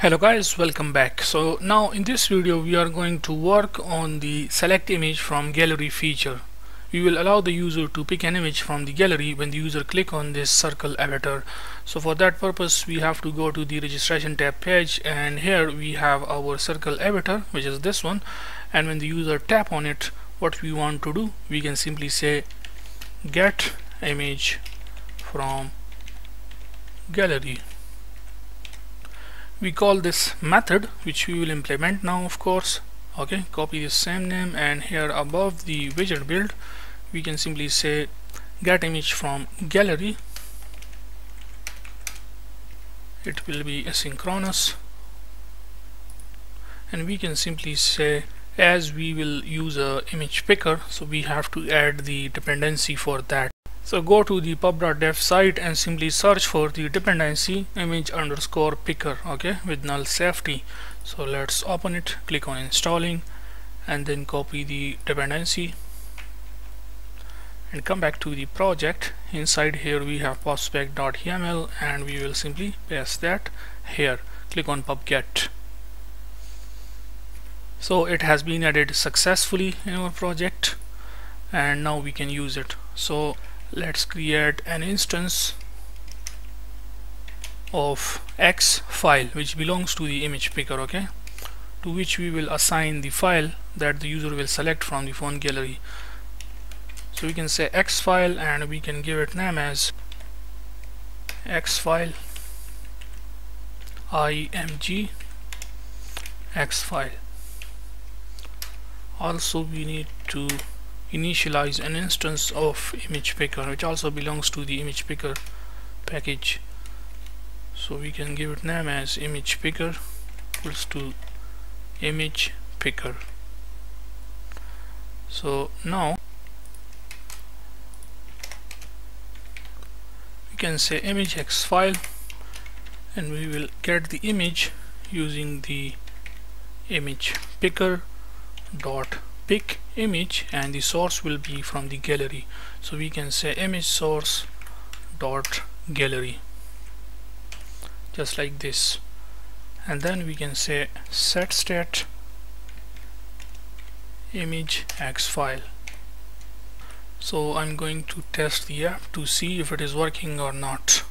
hello guys welcome back. So now in this video we are going to work on the select image from gallery feature. We will allow the user to pick an image from the gallery when the user click on this circle avatar. So for that purpose we have to go to the registration tab page and here we have our circle avatar which is this one. And when the user tap on it what we want to do we can simply say get image from gallery we call this method which we will implement now of course. Okay copy the same name and here above the widget build we can simply say get image from gallery. It will be asynchronous. And we can simply say as we will use a image picker so we have to add the dependency for that so go to the pub.dev site and simply search for the dependency image underscore picker okay with null safety. So let's open it, click on installing and then copy the dependency and come back to the project. Inside here we have pubspec.yaml and we will simply paste that here. Click on pubget. So it has been added successfully in our project and now we can use it. So let's create an instance of x file which belongs to the image picker okay? To which we will assign the file that the user will select from the phone gallery. So we can say x file and we can give it name as x file img x file. Also we need to initialize an instance of image picker which also belongs to the image picker package. So we can give it name as image picker equals to image picker. So now we can say image x file and we will get the image using the image picker dot pick image and the source will be from the gallery. So we can say image source dot gallery just like this. And then we can say set state image x file. So I'm going to test the app to see if it is working or not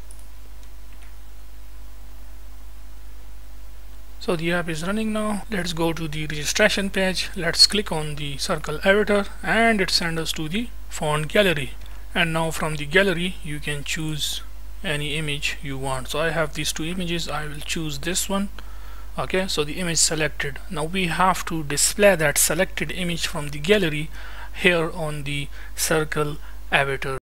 so the app is running now. Let's go to the registration page. Let's click on the circle avatar and it sends us to the font gallery. And now from the gallery you can choose any image you want. So I have these two images. I will choose this one. Okay so the image selected. Now we have to display that selected image from the gallery here on the circle avatar